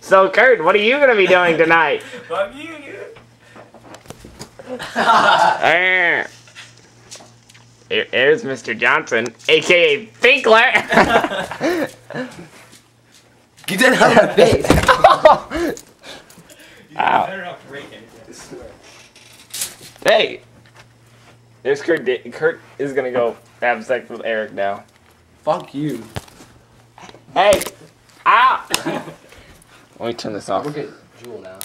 So, Kurt, what are you gonna be doing tonight? Fuck you, dude. There- Here's Mr. Johnson, aka Finkler. Get that out of my face. Ow. better not break anything, I hey, there's Kurt. Di- Kurt is gonna go have sex with Eric now. Fuck you. Hey, ow! Let me turn this off. Look at Jewel now.